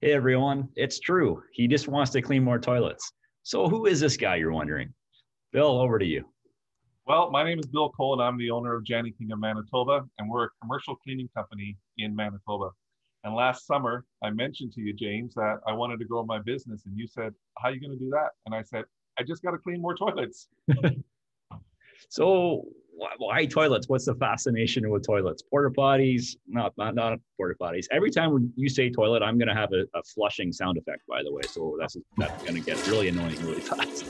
Hey everyone, it's true. He just wants to clean more toilets. So who is this guy you're wondering? Bill, over to you. Well, my name is Bill Cole and I'm the owner of Jani-King of Manitoba and we're a commercial cleaning company in Manitoba. And last summer, I mentioned to you, James, that I wanted to grow my business and you said, how are you going to do that? And I said, I just got to clean more toilets. so why toilets? What's the fascination with toilets? Porta potties, not not, not porta potties. Every time you say toilet, I'm going to have a, a, flushing sound effect, by the way. So that's that's going to get really annoying really fast.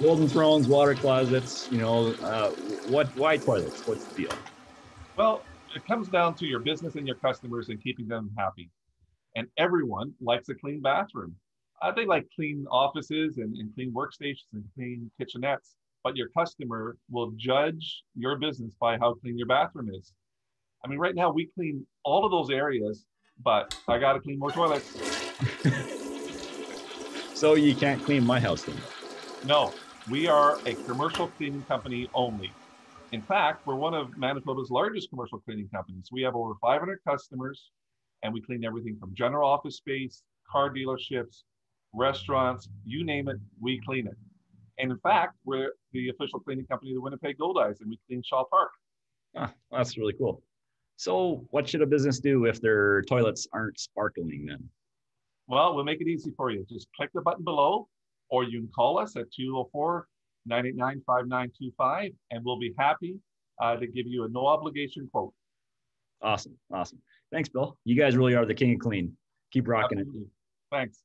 Golden thrones, water closets. You know, uh, what? Why toilets? What's the deal? Well, it comes down to your business and your customers and keeping them happy. And everyone likes a clean bathroom. Uh, they like clean offices and, and clean workstations and clean kitchenettes but your customer will judge your business by how clean your bathroom is. I mean, right now we clean all of those areas, but I got to clean more toilets. so you can't clean my house then? No, we are a commercial cleaning company only. In fact, we're one of Manitoba's largest commercial cleaning companies. We have over 500 customers, and we clean everything from general office space, car dealerships, restaurants, you name it, we clean it. And in fact, we're the official cleaning company of the Winnipeg Goldeyes, and we clean Shaw Park. Ah, that's really cool. So, what should a business do if their toilets aren't sparkling then? Well, we'll make it easy for you. Just click the button below, or you can call us at 204 989 5925, and we'll be happy uh, to give you a no obligation quote. Awesome. Awesome. Thanks, Bill. You guys really are the king of clean. Keep rocking Absolutely. it. Thanks.